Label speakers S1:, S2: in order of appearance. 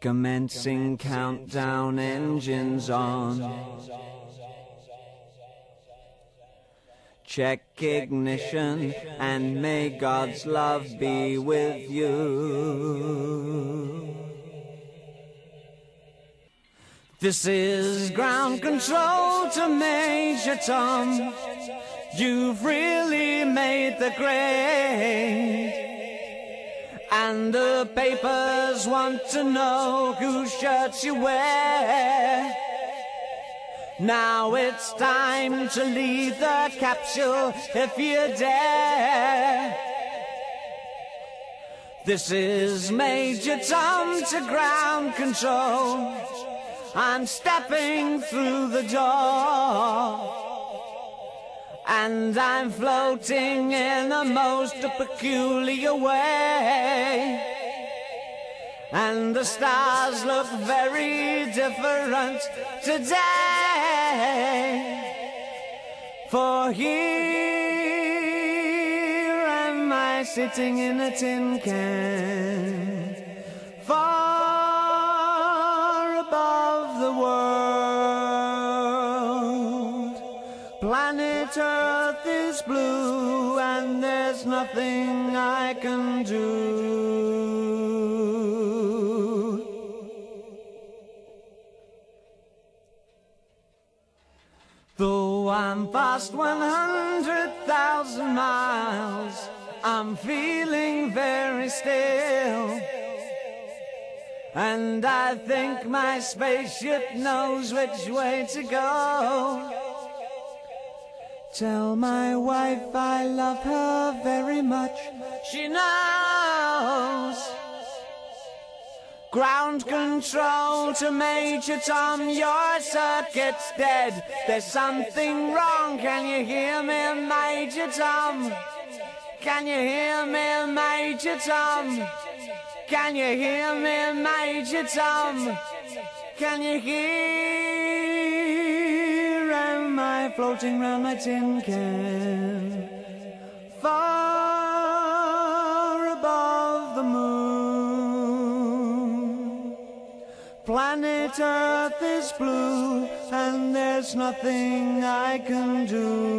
S1: Commencing countdown engines on. Check ignition and may God's love be with you. This is ground control to Major Tom. You've really made the grade. And the papers want to know whose shirts you wear. Now it's time to leave the capsule if you dare. This is Major Tom to ground control. I'm stepping through the door. And I'm floating in a most peculiar way. And the stars look very different today. For here am I sitting in a tin can. Planet Earth is blue and there's nothing I can do. Though I'm past 100,000 miles, I'm feeling very still. And I think my spaceship knows which way to go. Tell my wife I love her very much. She knows. Ground control to Major Tom, your circuit's dead. There's something wrong, can you hear me, Major Tom? Can you hear me, Major Tom? Can you hear me, Major Tom? Can you hear? Floating round my tin can? Far above the moon. Planet Earth is blue, and there's nothing I can do.